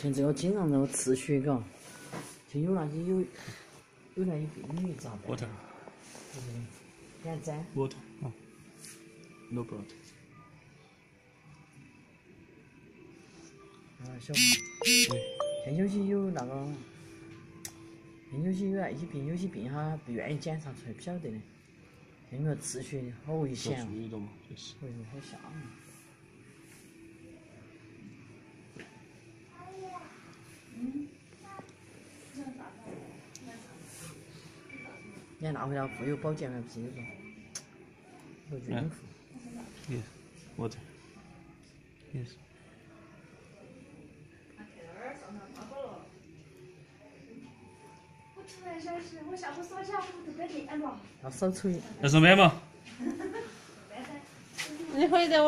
像这个经常那个刺血，嘎，就有那些有有那些病例咋办？我这儿，给它粘。我这儿，啊，no problem。啊，小孩，像有些有那个，像有些有那些病，有些病哈不愿意检查出来，不晓得的。像那个刺血，好危险啊！注意到嘛，就是。哎呦，好吓人！你还拿回来妇幼保健还不是有个？有孕妇。Yes，我这。Yes。我突然想起，我下午扫家务都该练了。要少吹。要上班吗？你可以在我。